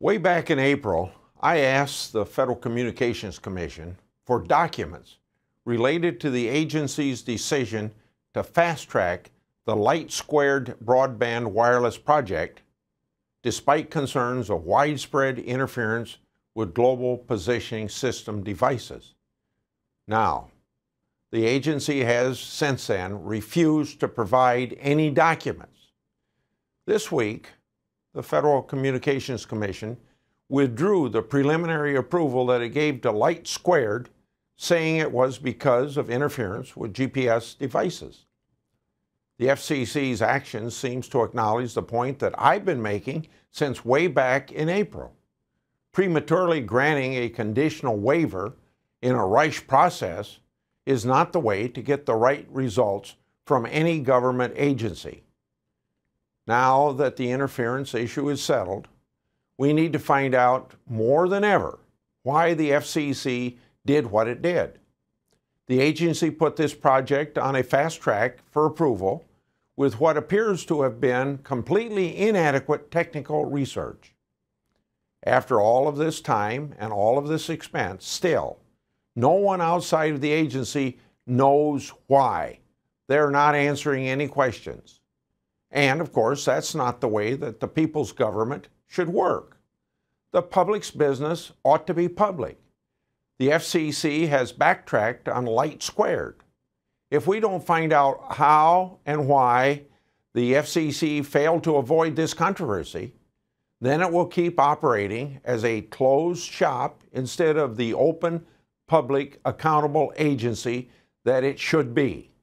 Way back in April, I asked the Federal Communications Commission for documents related to the agency's decision to fast track the LightSquared Broadband Wireless Project despite concerns of widespread interference with global positioning system devices. Now, the agency has since then refused to provide any documents. This week, the Federal Communications Commission withdrew the preliminary approval that it gave to LightSquared, saying it was because of interference with GPS devices. The FCC's action seems to acknowledge the point that I've been making since way back in April. Prematurely granting a conditional waiver in a rush process is not the way to get the right results from any government agency. Now that the interference issue is settled, we need to find out more than ever why the FCC did what it did. The agency put this project on a fast track for approval with what appears to have been completely inadequate technical research. After all of this time and all of this expense, still, no one outside of the agency knows why. They're not answering any questions. And of course, that's not the way that the people's government should work. The public's business ought to be public. The FCC has backtracked on LightSquared. If we don't find out how and why the FCC failed to avoid this controversy, then it will keep operating as a closed shop instead of the open, public, accountable agency that it should be.